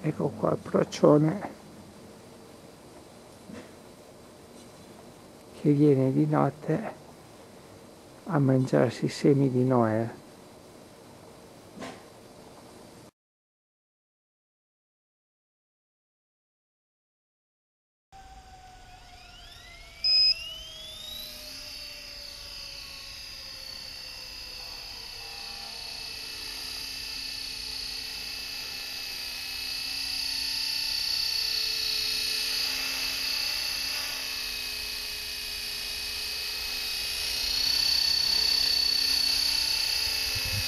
ecco qua il procione che viene di notte a mangiarsi i semi di Noè